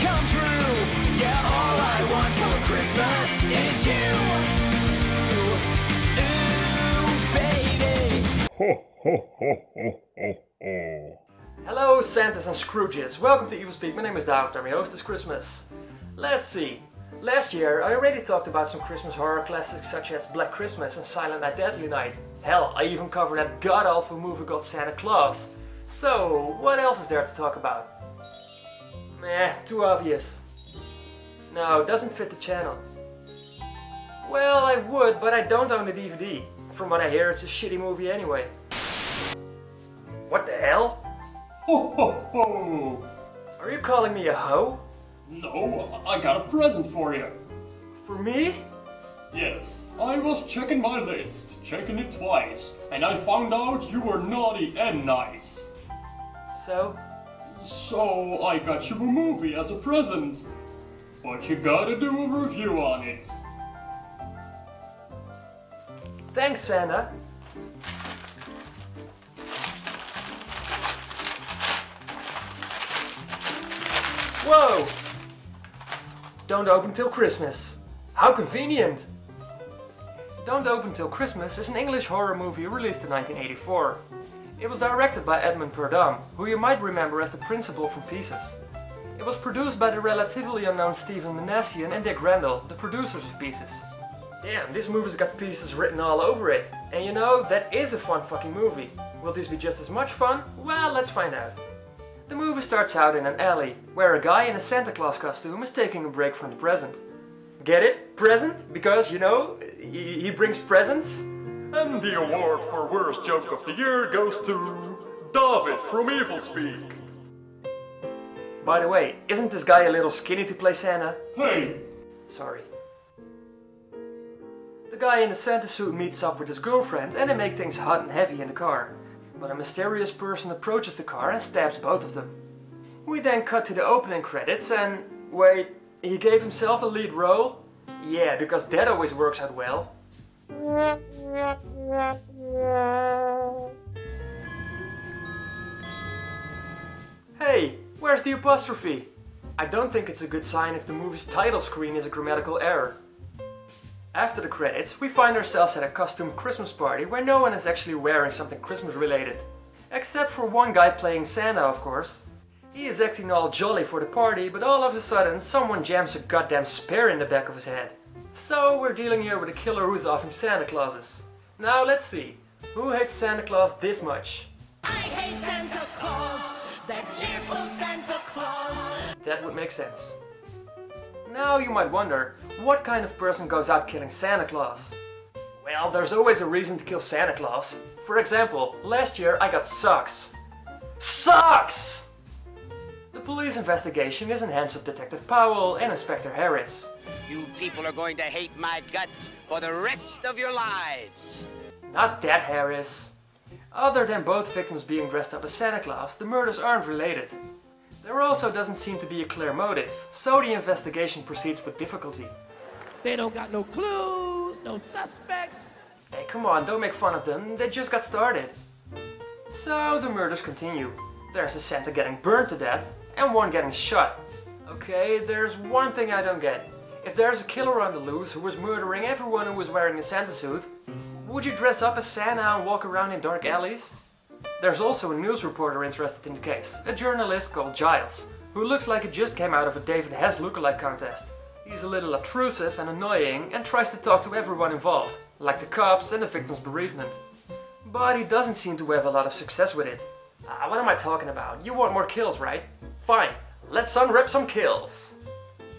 come true Yeah, all I want for Christmas is you Hello Santas and Scrooges, welcome to Evil Speak, my name is David, I'm host is Christmas. Let's see, Last year I already talked about some Christmas horror classics such as Black Christmas and Silent Night Deadly Night. Hell, I even covered that god-awful movie called Santa Claus. So, what else is there to talk about? Meh, too obvious. No, doesn't fit the channel. Well, I would, but I don't own the DVD. From what I hear, it's a shitty movie anyway. What the hell? Ho ho ho! Are you calling me a hoe? No, I got a present for you. For me? Yes, I was checking my list, checking it twice, and I found out you were naughty and nice. So? So I got you a movie as a present. But you gotta do a review on it. Thanks, Santa. Whoa! Don't open till Christmas. How convenient! Don't Open Till Christmas is an English horror movie released in 1984. It was directed by Edmund Purdom, who you might remember as the principal from Pieces. It was produced by the relatively unknown Stephen Minasian and Dick Randall, the producers of Pieces. Damn, this movie's got pieces written all over it. And you know, that is a fun fucking movie. Will this be just as much fun? Well, let's find out. The movie starts out in an alley, where a guy in a Santa Claus costume is taking a break from the present. Get it? Present? Because, you know, he, he brings presents? And the award for worst joke of the year goes to David from Evil Speak. By the way, isn't this guy a little skinny to play Santa? Hey, Sorry. The guy in the Santa suit meets up with his girlfriend and they make things hot and heavy in the car. But a mysterious person approaches the car and stabs both of them. We then cut to the opening credits and wait, he gave himself the lead role? Yeah, because that always works out well. Where's the apostrophe? I don't think it's a good sign if the movie's title screen is a grammatical error. After the credits, we find ourselves at a costume Christmas party where no one is actually wearing something Christmas related. Except for one guy playing Santa, of course. He is acting all jolly for the party, but all of a sudden someone jams a goddamn spear in the back of his head. So we're dealing here with a killer who's offering Santa Clauses. Now let's see, who hates Santa Claus this much? That would make sense. Now you might wonder, what kind of person goes out killing Santa Claus? Well, there's always a reason to kill Santa Claus. For example, last year I got socks. Socks! The police investigation is in hands of Detective Powell and Inspector Harris. You people are going to hate my guts for the rest of your lives. Not that Harris. Other than both victims being dressed up as Santa Claus, the murders aren't related. There also doesn't seem to be a clear motive, so the investigation proceeds with difficulty. They don't got no clues, no suspects. Hey, come on, don't make fun of them, they just got started. So the murders continue. There's a Santa getting burned to death, and one getting shot. Okay, there's one thing I don't get. If there's a killer on the loose who was murdering everyone who was wearing a Santa suit, would you dress up as Santa and walk around in dark alleys? There's also a news reporter interested in the case, a journalist called Giles, who looks like he just came out of a David Hess lookalike contest. He's a little obtrusive and annoying and tries to talk to everyone involved, like the cops and the victim's bereavement. But he doesn't seem to have a lot of success with it. Ah, what am I talking about? You want more kills, right? Fine, let's unwrap some kills.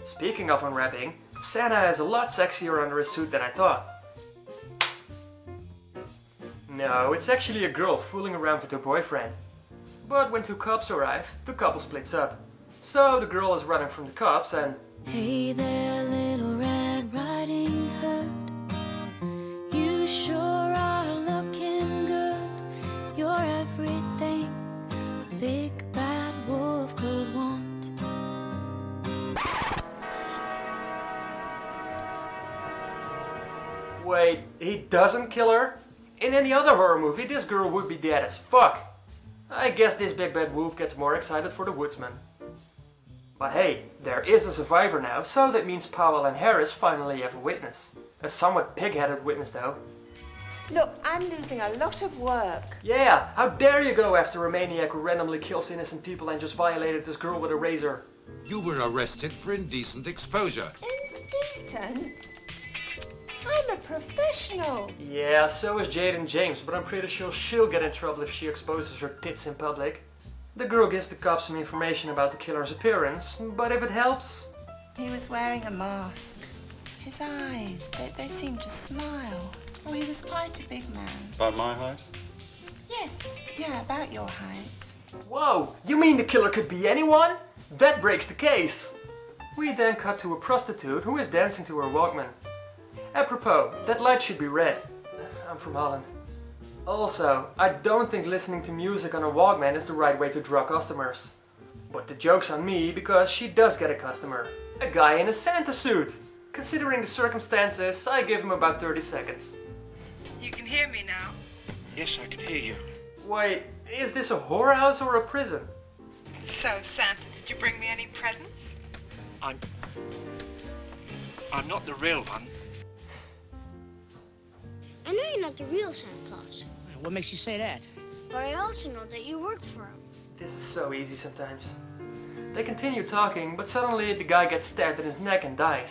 Speaking of unwrapping, Santa is a lot sexier under his suit than I thought. No, it's actually a girl fooling around with her boyfriend. But when two cops arrive, the couple splits up. So the girl is running from the cops and Hey there, little Red Riding Hood. You sure are looking good. You're everything a big bad wolf could want. wait, he doesn't kill her? In any other horror movie, this girl would be dead as fuck. I guess this big bad wolf gets more excited for the woodsman. But hey, there is a survivor now, so that means Powell and Harris finally have a witness. A somewhat pig-headed witness though. Look, I'm losing a lot of work. Yeah, how dare you go after a maniac who randomly kills innocent people and just violated this girl with a razor? You were arrested for indecent exposure. Indecent? I'm a professional. Yeah, so is Jaden James, but I'm pretty sure she'll get in trouble if she exposes her tits in public. The girl gives the cops some information about the killer's appearance, but if it helps, He was wearing a mask. His eyes, they, they seemed to smile. Oh, he was quite a big man. About my height? Yes, yeah, about your height. Whoa, you mean the killer could be anyone? That breaks the case. We then cut to a prostitute who is dancing to her Walkman. Apropos, that light should be red. I'm from Holland. Also, I don't think listening to music on a Walkman is the right way to draw customers. But the joke's on me because she does get a customer. A guy in a Santa suit. Considering the circumstances, I give him about 30 seconds. You can hear me now. Yes, I can hear you. Wait, is this a whorehouse or a prison? So, Santa, did you bring me any presents? I'm. I'm not the real one. I know you're not the real Santa Claus, What makes you say that? but I also know that you work for him. This is so easy sometimes. They continue talking, but suddenly the guy gets stabbed in his neck and dies.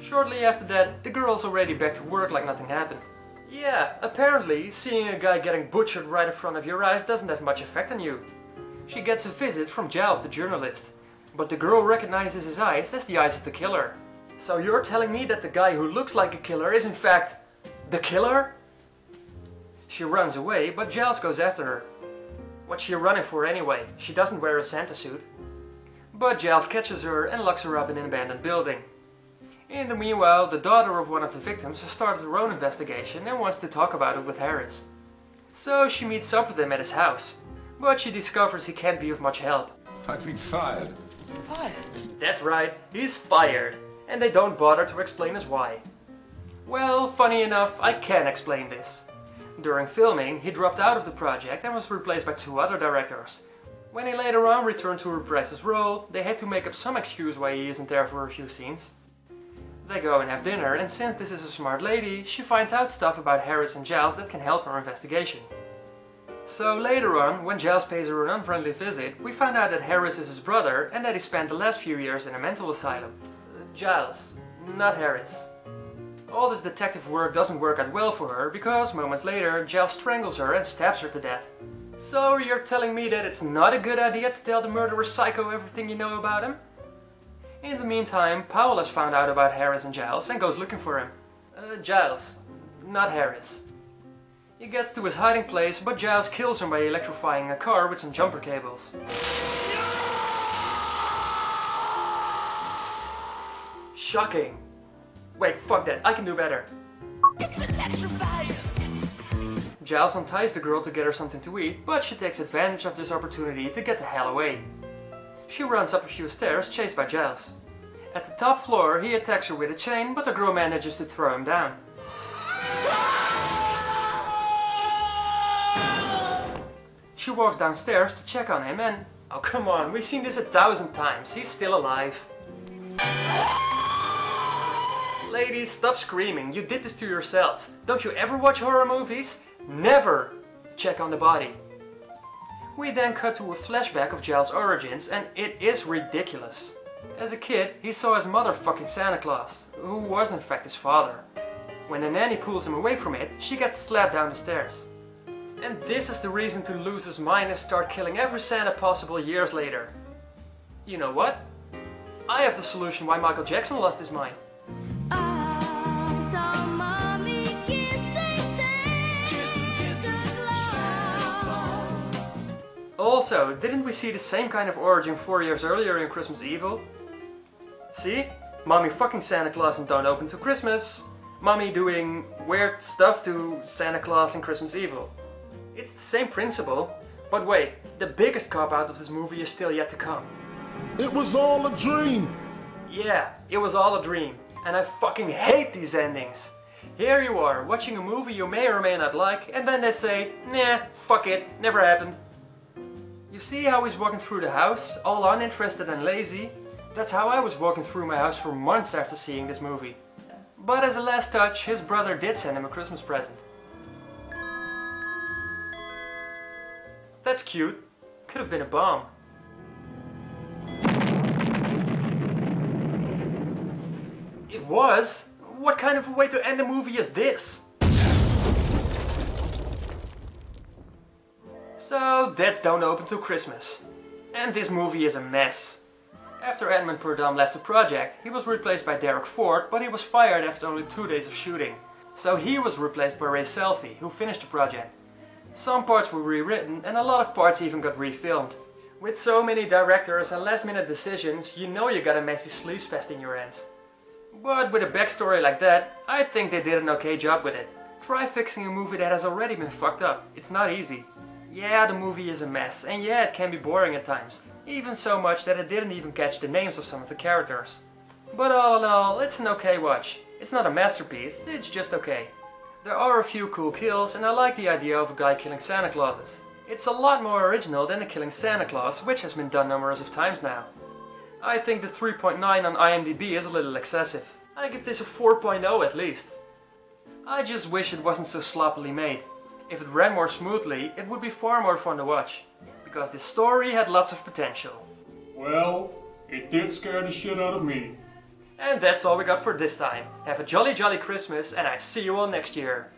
Shortly after that, the girl's already back to work like nothing happened. Yeah, apparently, seeing a guy getting butchered right in front of your eyes doesn't have much effect on you. She gets a visit from Giles, the journalist, but the girl recognizes his eyes as the eyes of the killer. So you're telling me that the guy who looks like a killer is in fact the killer? She runs away, but Giles goes after her. What's she running for anyway? She doesn't wear a Santa suit. But Giles catches her and locks her up in an abandoned building. In the meanwhile, the daughter of one of the victims has started her own investigation and wants to talk about it with Harris. So she meets up with him at his house, but she discovers he can't be of much help. I've been fired. Fired? That's right, he's fired, and they don't bother to explain us why. Well, funny enough, I can explain this. During filming, he dropped out of the project and was replaced by two other directors. When he later on returned to reprise his role, they had to make up some excuse why he isn't there for a few scenes. They go and have dinner, and since this is a smart lady, she finds out stuff about Harris and Giles that can help her investigation. So later on, when Giles pays her an unfriendly visit, we find out that Harris is his brother and that he spent the last few years in a mental asylum. Uh, Giles, not Harris. All this detective work doesn't work out well for her because moments later, Giles strangles her and stabs her to death. So you're telling me that it's not a good idea to tell the murderer psycho everything you know about him? In the meantime, Powell has found out about Harris and Giles and goes looking for him. Uh, Giles, not Harris. He gets to his hiding place, but Giles kills him by electrifying a car with some jumper cables. Shocking. Wait, fuck that, I can do better. Giles unties the girl to get her something to eat, but she takes advantage of this opportunity to get the hell away. She runs up a few stairs, chased by Giles. At the top floor, he attacks her with a chain, but the girl manages to throw him down. She walks downstairs to check on him and... Oh come on, we've seen this a thousand times, he's still alive. Ladies, stop screaming, you did this to yourself. Don't you ever watch horror movies? Never check on the body. We then cut to a flashback of Giles' origins and it is ridiculous. As a kid, he saw his mother fucking Santa Claus, who was in fact his father. When the nanny pulls him away from it, she gets slapped down the stairs. And this is the reason to lose his mind and start killing every Santa possible years later. You know what? I have the solution why Michael Jackson lost his mind. Also, didn't we see the same kind of origin four years earlier in Christmas Evil? See? Mommy fucking Santa Claus and don't open till Christmas. Mommy doing weird stuff to Santa Claus and Christmas Evil. It's the same principle, but wait, the biggest cop out of this movie is still yet to come. It was all a dream. Yeah, it was all a dream, and I fucking hate these endings. Here you are, watching a movie you may or may not like, and then they say, nah, fuck it, never happened. You see how he's walking through the house, all uninterested and lazy? That's how I was walking through my house for months after seeing this movie. But as a last touch, his brother did send him a Christmas present. That's cute. Could have been a bomb. It was? What kind of a way to end a movie is this? So that's Don't Open Till Christmas. And this movie is a mess. After Edmund Purdom left the project, he was replaced by Derek Ford, but he was fired after only two days of shooting. So he was replaced by Ray Selfe, who finished the project. Some parts were rewritten and a lot of parts even got refilmed. With so many directors and last minute decisions, you know you got a messy sleaze fest in your hands. But with a backstory like that, I think they did an okay job with it. Try fixing a movie that has already been fucked up. It's not easy. Yeah, the movie is a mess, and yeah, it can be boring at times. Even so much that I didn't even catch the names of some of the characters. But all in all, it's an okay watch. It's not a masterpiece, it's just okay. There are a few cool kills, and I like the idea of a guy killing Santa Clauses. It's a lot more original than the killing Santa Claus, which has been done numerous of times now. I think the 3.9 on IMDb is a little excessive. I give this a 4.0 at least. I just wish it wasn't so sloppily made. If it ran more smoothly, it would be far more fun to watch. Because this story had lots of potential. Well, it did scare the shit out of me. And that's all we got for this time. Have a jolly jolly Christmas and I see you all next year.